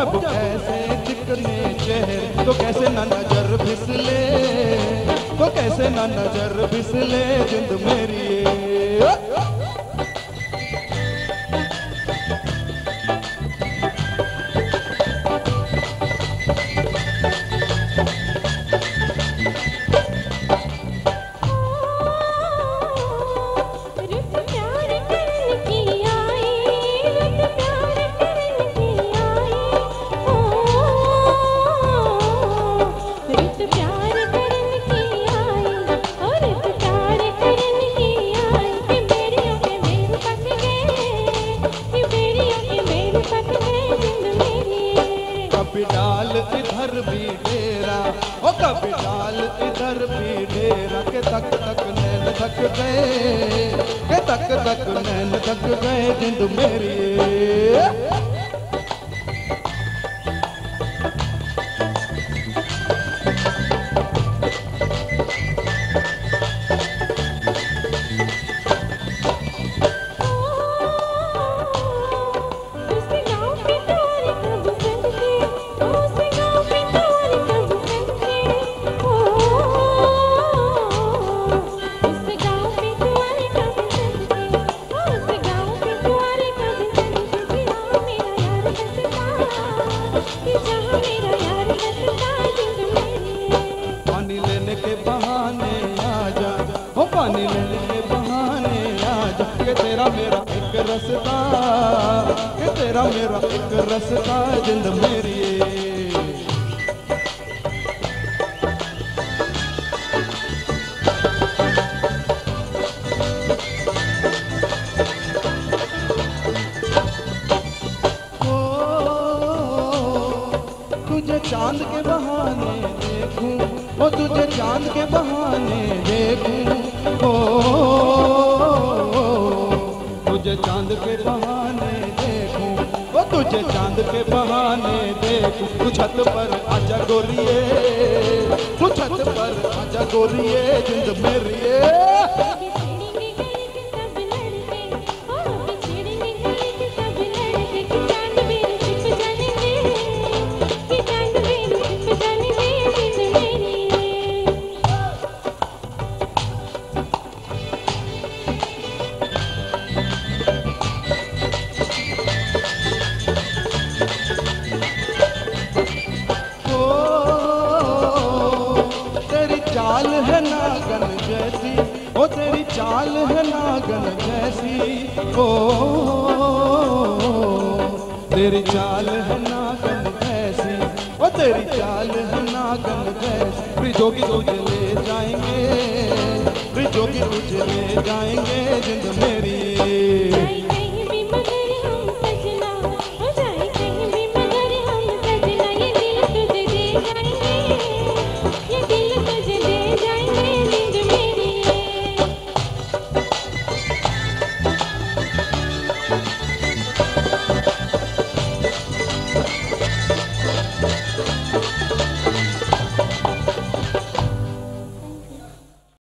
जब ऐसे ज़िक्र चेहरे तो कैसे ना नज़र फिसले? तो कैसे ना नज़र फिसले जिंद मेरी? कभी डाल इधर भी रख तक तक नैन थक गए। के तक तक नैन थक गए जिंद मेरी। पानी लेने के बहाने पानी लेने के बहाने आ जा तेरा मेरा एक रसता तेरा मेरा एक रसता, जिंद मेरी तुझे चाँद के बहाने देखूँ, ओ तुझे चाँद के बहाने देखूँ, ओ, तुझे चाँद के बहाने देखूँ, ओ तुझे चाँद के बहाने देखूँ, तू छत पर आजा गोरिए तू छत पर आजा गोरिए जिंद मेरी चाल है नागन जैसी, ओ तेरी चाल है नागन जैसी, ओ, तेरी चाल है नागन जैसी, ओ तेरी चाल है नागन जैसी। ब्रिजोगी तुझे ले जाएँगे ब्रिजोगी तुझे ले जाएँगे, जिंद मेरी